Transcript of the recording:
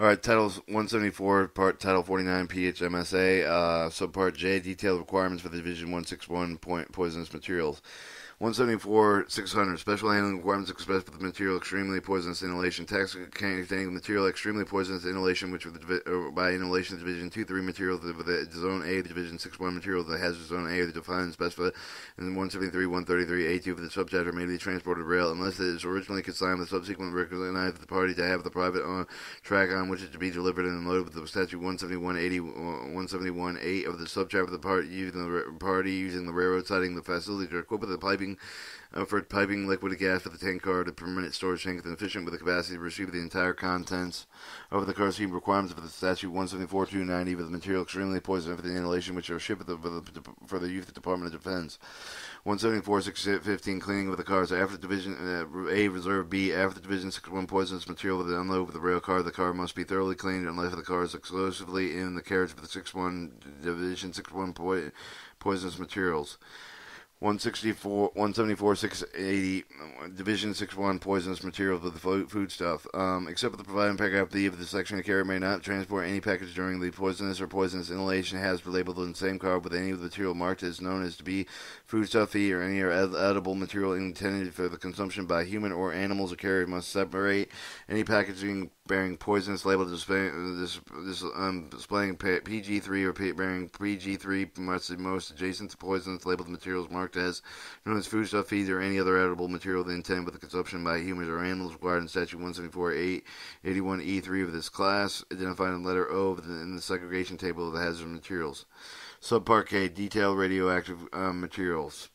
All right, Titles 174, Part Title 49, PHMSA, uh, Subpart J, detailed requirements for the Division 161 point poisonous materials. 174 600 special handling requirements expressed for the material extremely poisonous inhalation. Text containing material extremely poisonous inhalation which the, uh, by inhalation division 2 3 material the, the zone A division 6 1 material the hazard zone A the defined specified in 173 133 A2 for the subchapter may be transported rail. Unless it is originally consigned the subsequent recognized the party to have the private uh, track on which it to be delivered and loaded with the statute 171 8 of the subchapter of the party using the party using the railroad siding the facility to equip with the piping uh, for piping liquid gas for the tank car to permanent storage tank and efficient with the capacity to receive the entire contents of the car scheme requirements for the statute 174-290 for the material extremely poisonous for the inhalation which are shipped for the, for the, youth department of defense. 174-615 cleaning of the cars after the division uh, A reserve B after the division 61 poisonous material with the unload with the rail car the car must be thoroughly cleaned unless the cars exclusively in the carriage of the 61 division 61 po- poisonous materials 164, 174, 680, Division 61 poisonous materials with the food stuff. Um, except for the provided in paragraph B of the section, a carrier may not transport any package during the poisonous or poisonous inhalation has labeled in the same card with any of the material marked as known as to be foodstuff feed or any edible material intended for the consumption by human or animals. A carrier must separate any packaging bearing poisonous label displaying, this, this, um, displaying PG3 or bearing PG3 must be most adjacent to poisonous labeled materials marked as known as foodstuff feeds or any other edible material that intended with the consumption by humans or animals required in Statute 174 81E3 of this class, identified in letter O the, in the segregation table of the hazardous materials. Subpart K, detailed radioactive um, materials.